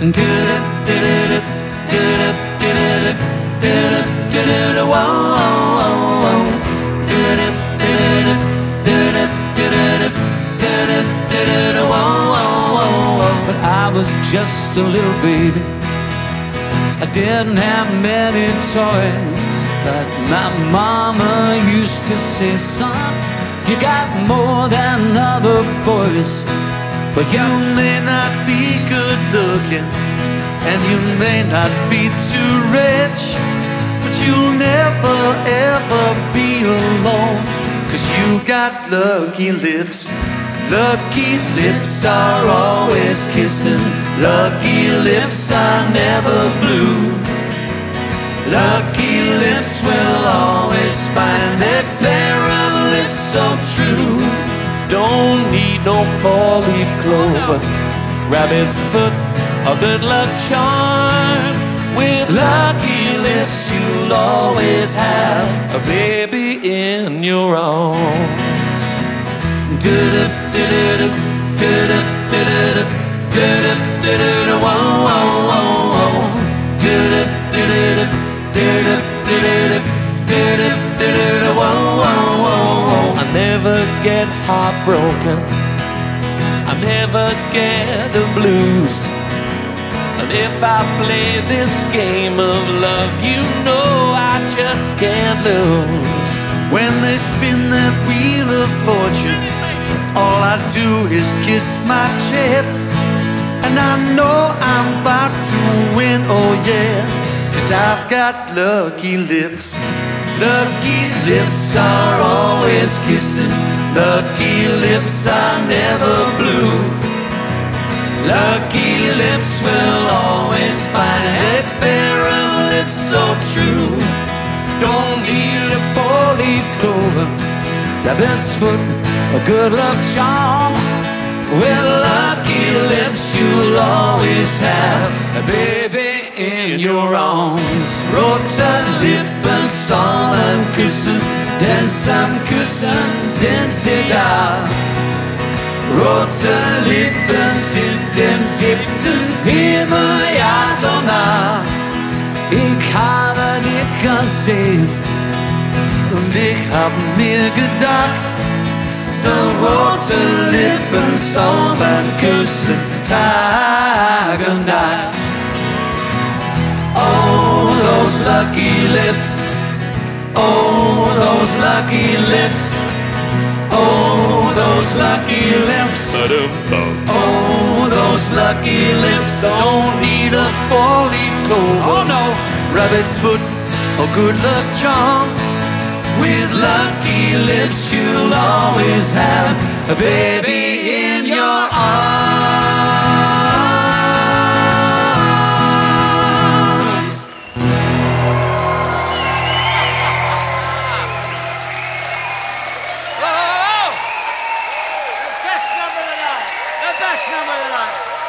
But I was just a little baby. I didn't have many toys. But my mama used to say, son, you got more than other boys. But you may not be good looking, and you may not be too rich, but you'll never ever be alone, cause you got lucky lips. Lucky lips are always kissing, lucky lips are never blue. Lucky lips will always find that pair of lips so true. Don't no four-leaf clover, rabbit's foot, a good luck charm. With lucky lips, you'll always have a baby in your arms. Do-do, do-do, do-do, do-do, do-do, do-do, whoa. Do-do, do-do, do-do. I never get heartbroken. Never get the blues. And if I play this game of love, you know I just can't lose. When they spin that wheel of fortune, all I do is kiss my chips. And I know I'm about to win, oh yeah. Cause I've got lucky lips. Lucky lips are always kissing. Lucky lips are never blue. Lucky lips will always find a pair of lips so true. Don't need a four-leaf clover, rabbit's foot, a good luck charm. With lucky lips, you'll always have a baby in your arms. Rote Lippen sammen kussen, den som kussen sind sie da. Rote Lippen sind dem siebten Himmel ja so nah. Ich habe dich gesehen und ich hab mir gedacht, so rote Lippen soll man küssen Tag und Nacht. Oh, those lucky lips, oh, those lucky lips, oh, those lucky lips. Oh, those lucky lips don't need a four-leaf clover. Oh no, rabbit's foot or good luck charm. With lucky lips, you'll always have a baby in your arms. The